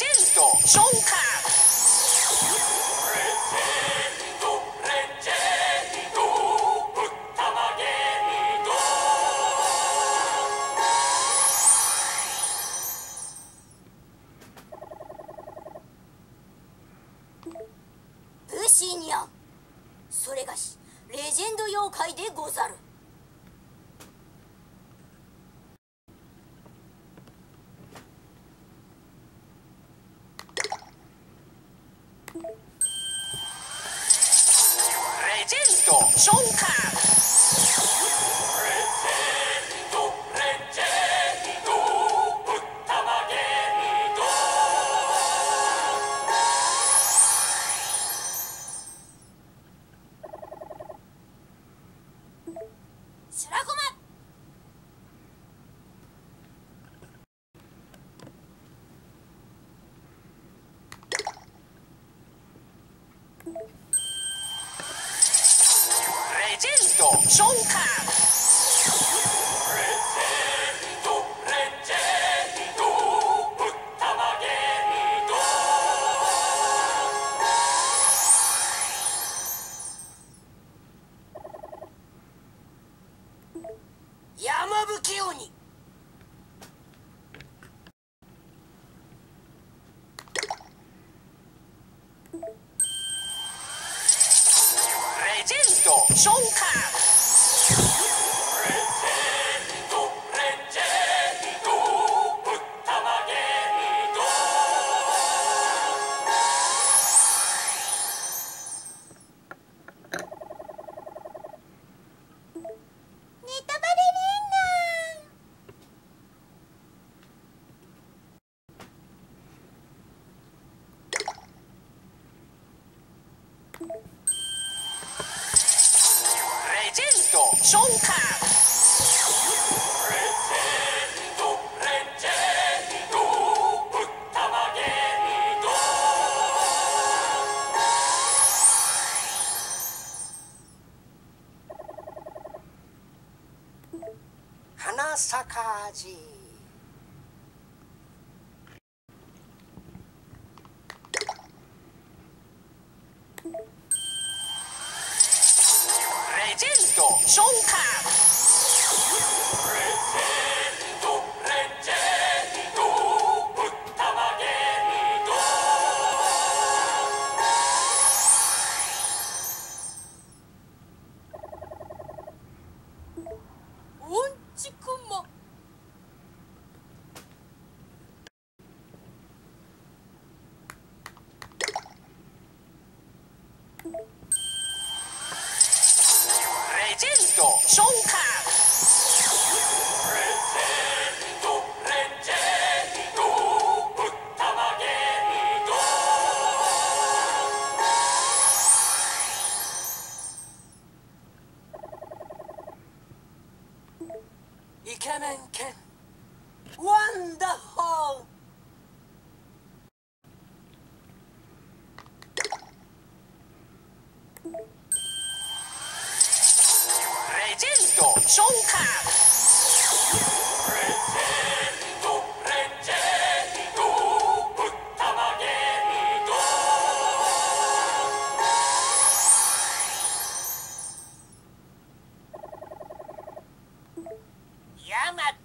テント召喚それがしレジェンド妖怪でござるレジェンド召喚スラゴマレジェンド召喚山吹鬼。レジェンド。召喚ジェンド召喚花咲かじレジェイケメン犬。ワンダホー。レジェンド召喚 Salamat.